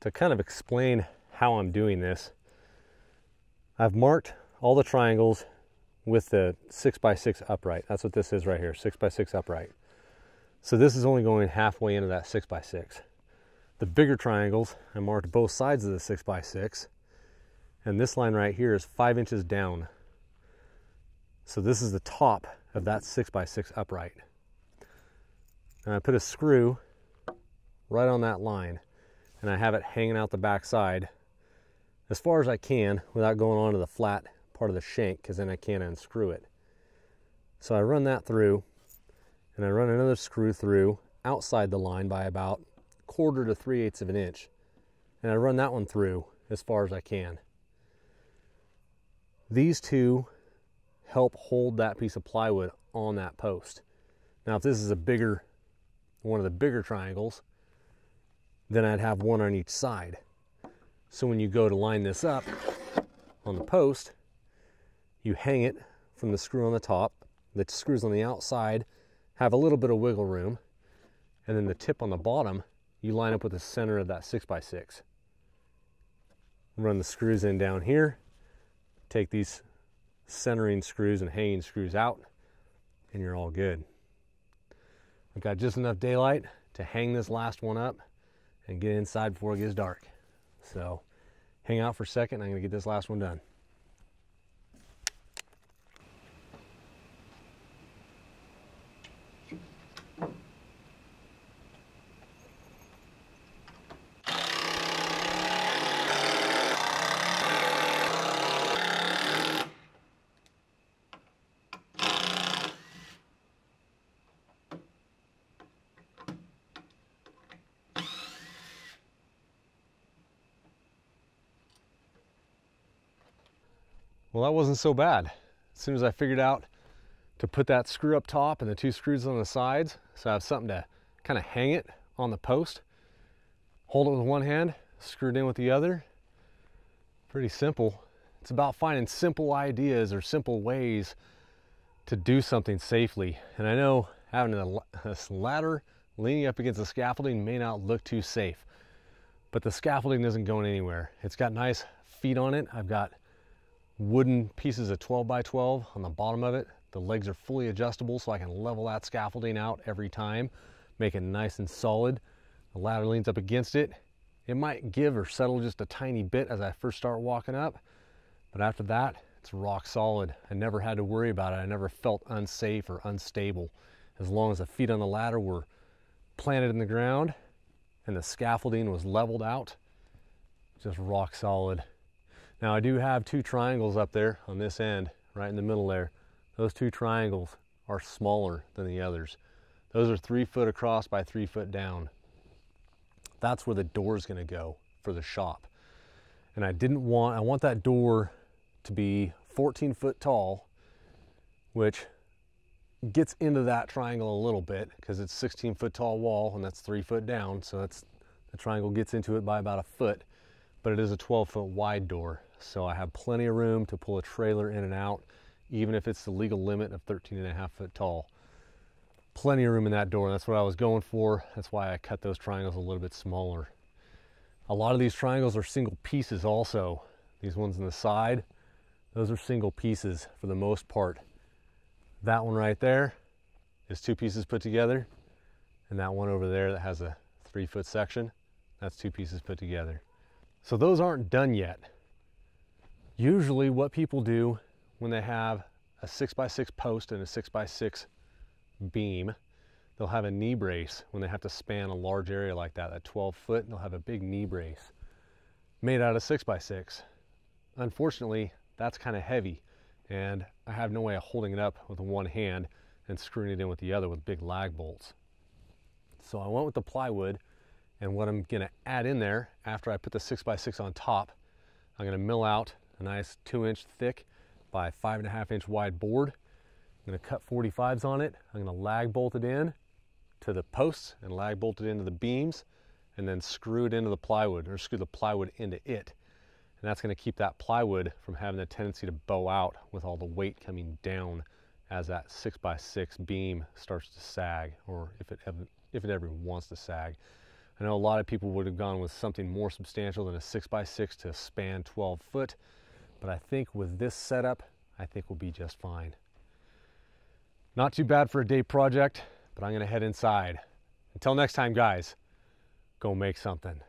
to kind of explain how I'm doing this, I've marked all the triangles with the 6x6 upright. That's what this is right here, 6x6 upright. So this is only going halfway into that 6x6. The bigger triangles, I marked both sides of the 6x6, and this line right here is 5 inches down. So this is the top of that 6x6 upright. And I put a screw right on that line, and I have it hanging out the back side as far as I can without going onto the flat part of the shank because then I can't unscrew it. So I run that through and I run another screw through outside the line by about quarter to three eighths of an inch. And I run that one through as far as I can. These two help hold that piece of plywood on that post. Now, if this is a bigger, one of the bigger triangles, then I'd have one on each side. So when you go to line this up on the post, you hang it from the screw on the top. The screws on the outside have a little bit of wiggle room. And then the tip on the bottom, you line up with the center of that 6x6. Run the screws in down here. Take these centering screws and hanging screws out, and you're all good. I've got just enough daylight to hang this last one up and get inside before it gets dark. So hang out for a second. I'm going to get this last one done. Well, that wasn't so bad. As soon as I figured out to put that screw up top and the two screws on the sides, so I have something to kind of hang it on the post, hold it with one hand, screw it in with the other. Pretty simple. It's about finding simple ideas or simple ways to do something safely. And I know having a, a ladder leaning up against the scaffolding may not look too safe, but the scaffolding isn't going anywhere. It's got nice feet on it. I've got wooden pieces of 12 by 12 on the bottom of it. The legs are fully adjustable so I can level that scaffolding out every time, make it nice and solid. The ladder leans up against it. It might give or settle just a tiny bit as I first start walking up, but after that, it's rock solid. I never had to worry about it. I never felt unsafe or unstable. As long as the feet on the ladder were planted in the ground and the scaffolding was leveled out, just rock solid. Now I do have two triangles up there on this end, right in the middle there. Those two triangles are smaller than the others. Those are three foot across by three foot down. That's where the door is gonna go for the shop. And I didn't want, I want that door to be 14 foot tall, which gets into that triangle a little bit because it's 16 foot tall wall and that's three foot down. So that's, the triangle gets into it by about a foot, but it is a 12 foot wide door. So I have plenty of room to pull a trailer in and out, even if it's the legal limit of 13 and a half foot tall. Plenty of room in that door. That's what I was going for. That's why I cut those triangles a little bit smaller. A lot of these triangles are single pieces also. These ones on the side, those are single pieces for the most part. That one right there is two pieces put together. And that one over there that has a three foot section, that's two pieces put together. So those aren't done yet. Usually what people do when they have a six by six post and a six by six beam, they'll have a knee brace when they have to span a large area like that, at 12 foot, they'll have a big knee brace made out of six by six. Unfortunately, that's kind of heavy and I have no way of holding it up with one hand and screwing it in with the other with big lag bolts. So I went with the plywood and what I'm gonna add in there after I put the six by six on top, I'm gonna mill out a nice two inch thick by five and a half inch wide board. I'm gonna cut 45s on it. I'm gonna lag bolt it in to the posts and lag bolt it into the beams and then screw it into the plywood or screw the plywood into it. And that's gonna keep that plywood from having the tendency to bow out with all the weight coming down as that six by six beam starts to sag or if it, if it ever wants to sag. I know a lot of people would have gone with something more substantial than a 6x6 to span 12 foot, but I think with this setup, I think we'll be just fine. Not too bad for a day project, but I'm gonna head inside. Until next time, guys, go make something.